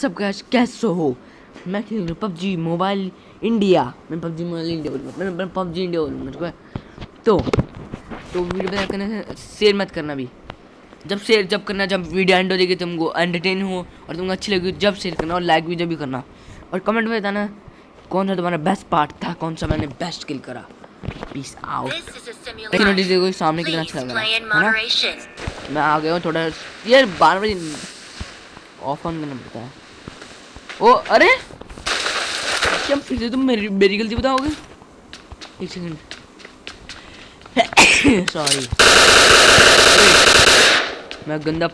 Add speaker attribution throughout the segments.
Speaker 1: सब कैश कैसे हो? मैं खेल रहा हूँ पबजी मोबाइल इंडिया। मैं पबजी मोबाइल इंडिया बोलूँगा मैं मैं पबजी इंडिया बोलूँगा ठीक है तो तो वीडियो बना करना शेयर मत करना भी जब शेयर जब करना जब वीडियो एंड हो जाएगी तुमको एंटरटेन हो और तुमको अच्छी लगी जब शेयर करना और लाइक भी जब भी करना। और कमेंट में बताना कौन सा तुम्हारा बेस्ट पार्ट था कौन सा मैंने बेस्ट किल करा। पीस आउट कोई सामने कितना अच्छा लग रहा है ना? मैं आ गया हूँ थोड़ा यार बारह बजे ऑफ़ ऑन करना पड़ता है ओ अरे! क्या फिर से तुम मेरी मेरी गलती बताओगे? एक सेकंड सॉरी मैं गंदा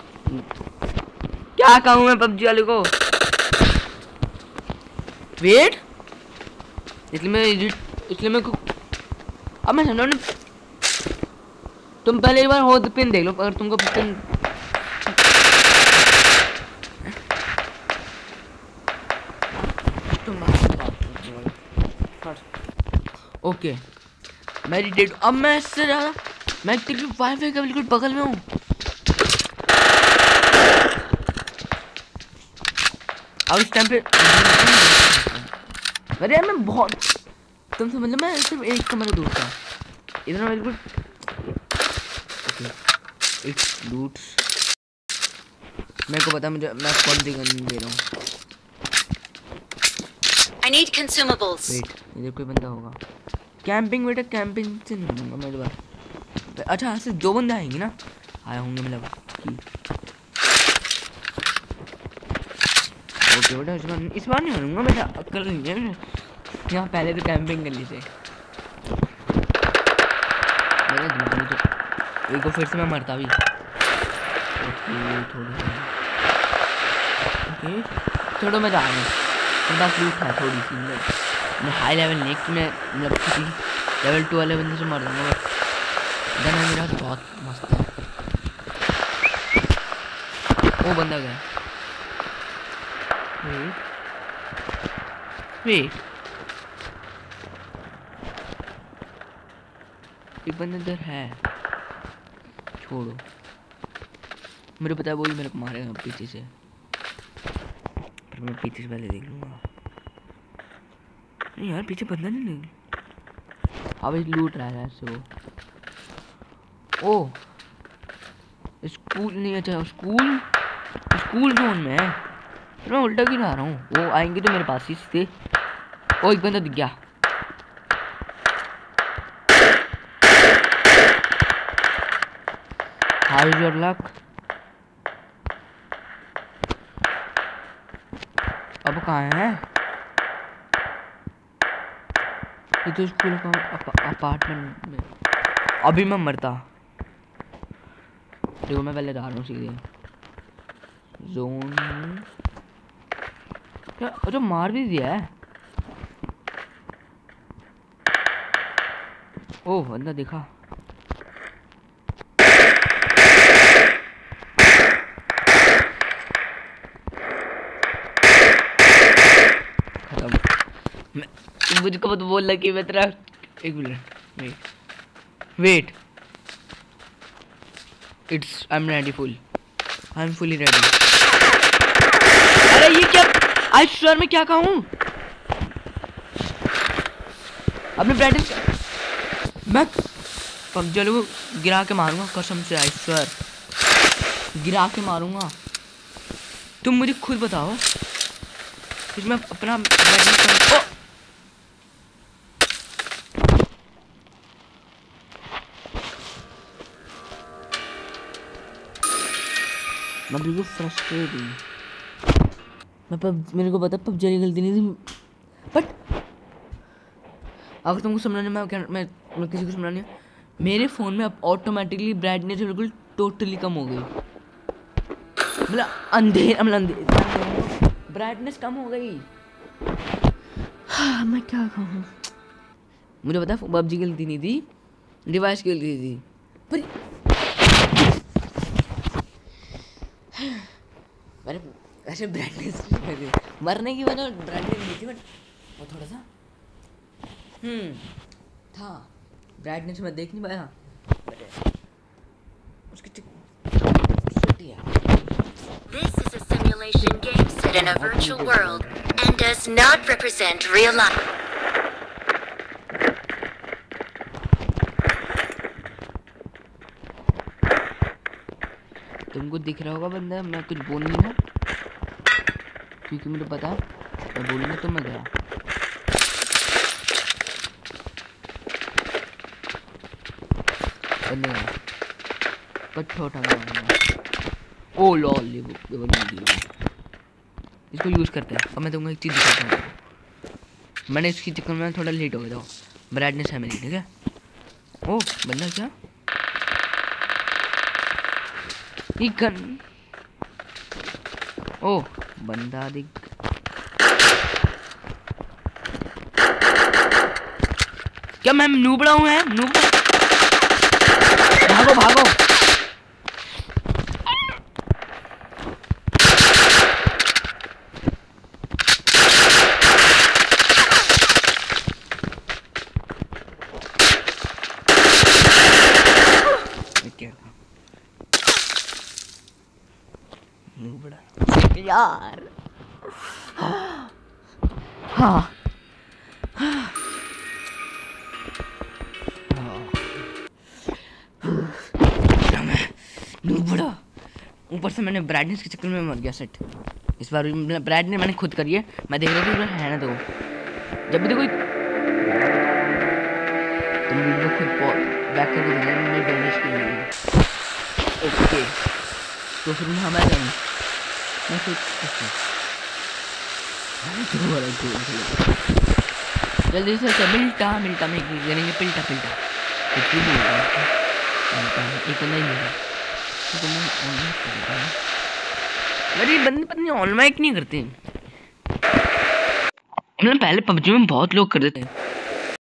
Speaker 1: क्या कहूँ मैं पबजी वाले को? वेट इसलिए मैं इसलिए मैं अब मैं समझा तुम पहले एक बार हो पिन देख लो, अगर तुमको पिन ओके। मेडिटेट अब मैं इससे ज़्यादा मैं तेरी वाईफाई का बिल्कुल बगल में हूँ। अब इस टाइम पे अरे यार मैं बहुत तुम समझ लो मैं सिर्फ़ एक कमरे दूर था इधर मैं बिल्कुल इट्स लूट्स मेरे को पता मुझे मैं कौन सी गन दे रहा हूँ।
Speaker 2: I need consumables.
Speaker 1: वेट इधर कोई बंदा होगा। कैंपिंग बेटा, कैंपिंग से नहीं दूँगा मेरे बार। अच्छा यहाँ से दो बंदे आएँगे ना? आए होंगे मतलब ओके बेटा, इस बार इस बार नहीं मारूँगा बेटा अक्ल नहीं है यहाँ पहले तो कैंपिंग कर ली थी तो एक फिर से मैं मरता भी। थोड़ी मैं जा रहा हूँ है थोड़ी सी मतलब। मैं हाई लेवल कि मैं मतलब किसी लेवल टू वाले बंदे से मार दूँगा बट गन मेरा बहुत मस्त है। वो बंदा गया। वेट वेट एक बंदा इधर है। छोड़ो। मुझे पता है वो ही मेरे को मारेगा पीछे से। पर मैं पीछे से पहले देख लूँगा। नहीं यार, पीछे बंदा नहीं लगी। अब इस लूट रहा है ऐसे वो। ओ स्कूल नहीं अच्छा स्कूल? स्कूल जोन में है। फिर मैं उल्टा क्यों ला रहा हूँ? वो आएँगे तो मेरे पास ही से। ओ एक बंदा दिख गया। How is your luck. अब कहाँ है? ये तो स्कूल का अप, अपार्टमेंट में। अभी मैं मरता। देखो मैं पहले जा रहा हूँ। सीधे जोन। क्या अच्छा मार भी दिया है। ओह बंदा देखा। खत्म। मुझको मत बोल लगी मैं तेरा एक minute wait wait it's I am ready full I am fully ready अरे ये क्या आई स्वर में क्या कहूँ? अपने ब्राइटनेस मैं पबजी को गिरा के मारूँगा, कसम से आई स्वर गिरा के मारूँगा। तुम मुझे खुद बताओ। फिर मैं अपना ओ! मैं बिल्कुल फ्रस्ट्रेट हूँ। मैं पब मेरे को पता पबजी वाली गलती नहीं थी। बट अगर तुमको समझाने मैं क्या मैं, मैं किसी को समझाने मेरे फ़ोन में अब ऑटोमेटिकली ब्राइटनेस बिल्कुल टोटली कम हो गई। मतलब अंधेर मतलब अंधेर ब्राइटनेस कम हो गई। हाँ मैं क्या कहूँ? मुझे पता पबजी की गलती नहीं थी डिवाइस की गलती थी। पर मैंने ऐसे ब्राइटनेस मरने की वजह ब्राइटनेस नहीं थी बट वो थोड़ा सा हम्म था ब्राइटनेस में देख नहीं पाया but उसकी टिक- छोटी है
Speaker 2: This is a simulation game set created in a virtual world and does not represent real life.
Speaker 1: तुमको दिख रहा होगा बंदा, मैं कुछ बोल नहीं ना क्योंकि मुझे पता है, मैं बोलूँगा तो मैं गया ओ लॉल, ये इसको यूज़ करते हैं। और मैं तुमको एक चीज़ दिखाता हूँ। मैंने इसकी चक्कर में थोड़ा लेट हो गया था। ब्राइटनेस है मेरी, ठीक है? ओ, बंदा क्या? गन। ओ बंदा दिख क्या मैं नूबड़ा हूँ है? नूबड़ा भागो भागो ये क्या था? नूबड़ा यार। हाँ। नूबड़ा ऊपर से मैंने ब्राइटनेस के चक्कर में मर गया सेट इस बार ब्राइटनेस मैंने खुद करी है। मैं देख रहा था है ना तो। जब भी देखो तुम वीडियो खुद बैक करके ब्राइटनेस की नहीं ओके। तो फिर मैं हमारे जाऊँ मैं खेलो जल्दी से अच्छा मिल्टा मिल्टा में करेंगे पिल्टा पिल्टा एक नहीं होगा मैं ऑनलाइन करता हूँ अरे बंदे पता नहीं ऑनलाइन नहीं करते मतलब पहले पबजी में बहुत लोग करते थे